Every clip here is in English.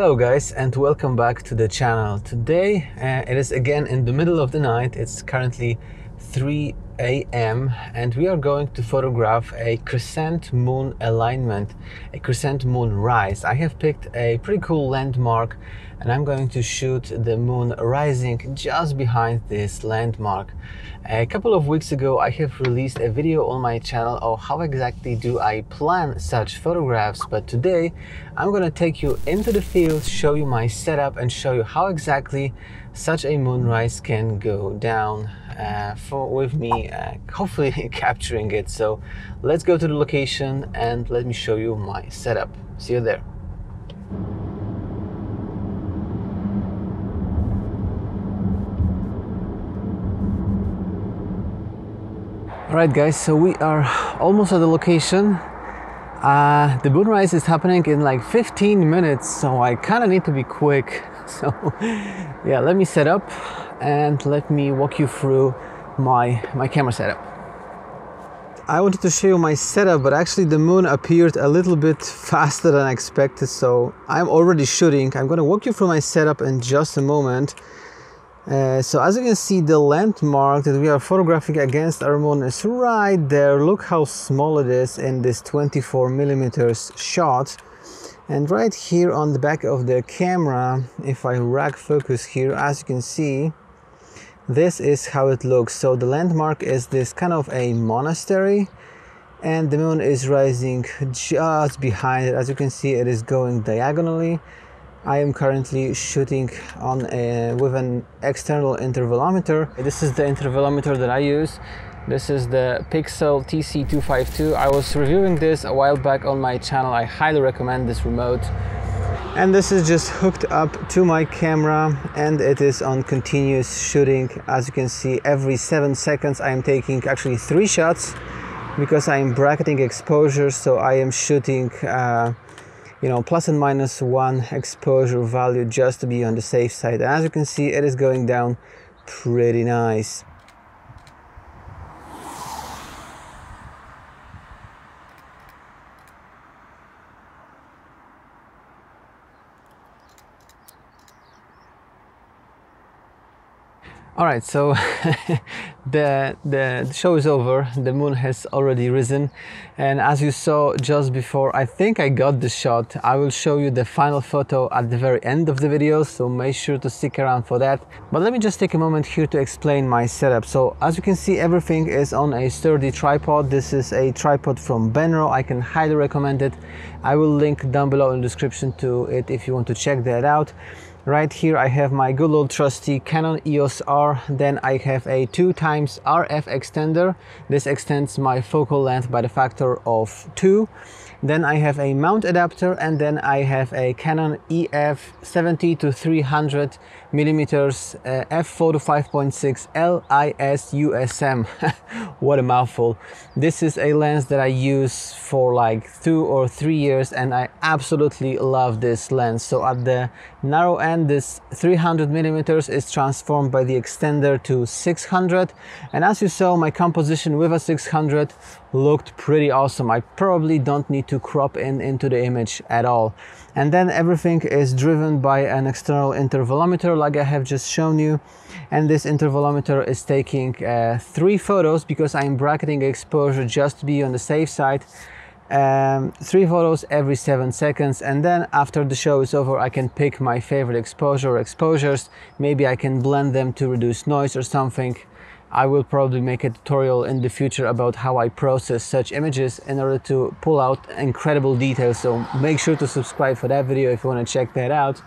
Hello guys and welcome back to the channel. Today uh, it is again in the middle of the night. It's currently 3 a.m. and we are going to photograph a crescent moon alignment, a crescent moon rise. I have picked a pretty cool landmark and I'm going to shoot the moon rising just behind this landmark. A couple of weeks ago I have released a video on my channel of how exactly do I plan such photographs but today I'm going to take you into the field, show you my setup and show you how exactly such a moonrise can go down uh, for with me uh, hopefully capturing it. So let's go to the location and let me show you my setup. See you there. All right guys so we are almost at the location. Uh, the moonrise is happening in like 15 minutes so I kind of need to be quick. So yeah let me set up and let me walk you through my my camera setup. I wanted to show you my setup but actually the moon appeared a little bit faster than I expected so I'm already shooting. I'm gonna walk you through my setup in just a moment. Uh, so as you can see the landmark that we are photographing against our moon is right there. Look how small it is in this 24 millimeters shot. And right here on the back of the camera if I rack focus here as you can see this is how it looks so the landmark is this kind of a monastery and the moon is rising just behind it as you can see it is going diagonally I am currently shooting on a, with an external intervalometer this is the intervalometer that I use this is the Pixel TC252. I was reviewing this a while back on my channel. I highly recommend this remote. And this is just hooked up to my camera and it is on continuous shooting. As you can see, every seven seconds I am taking actually three shots because I am bracketing exposure. So I am shooting, uh, you know, plus and minus one exposure value just to be on the safe side. As you can see, it is going down pretty nice. All right so the the show is over. The moon has already risen. And as you saw just before i think i got the shot i will show you the final photo at the very end of the video so make sure to stick around for that. But let me just take a moment here to explain my setup. So as you can see everything is on a sturdy tripod. This is a tripod from benro. I can highly recommend it. I will link down below in the description to it if you want to check that out Right here I have my good old trusty Canon EOS R, then I have a 2 times RF extender. This extends my focal length by the factor of 2. Then I have a mount adapter and then I have a Canon EF 70 to 300 millimeters uh, f4 to 5.6 LIS USM. what a mouthful. This is a lens that I use for like two or three years and I absolutely love this lens. So at the narrow end this 300 millimeters is transformed by the extender to 600 and as you saw my composition with a 600 looked pretty awesome. I probably don't need to crop in into the image at all. And then everything is driven by an external intervalometer like I have just shown you. And this intervalometer is taking uh, three photos because I'm bracketing exposure just to be on the safe side. Um, three photos every seven seconds and then after the show is over I can pick my favorite exposure or exposures maybe I can blend them to reduce noise or something I will probably make a tutorial in the future about how I process such images in order to pull out incredible details. So make sure to subscribe for that video if you want to check that out.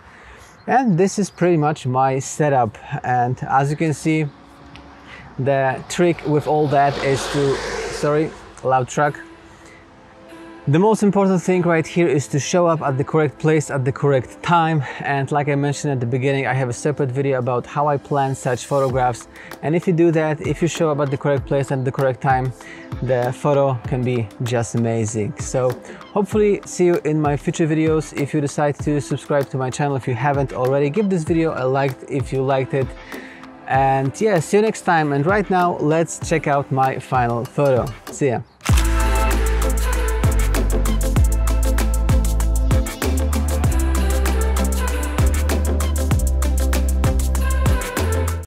And this is pretty much my setup. And as you can see, the trick with all that is to, sorry, loud truck, the most important thing right here is to show up at the correct place at the correct time and like I mentioned at the beginning I have a separate video about how I plan such photographs and if you do that, if you show up at the correct place at the correct time, the photo can be just amazing. So hopefully see you in my future videos. If you decide to subscribe to my channel if you haven't already, give this video a like if you liked it and yeah, see you next time and right now let's check out my final photo. See ya!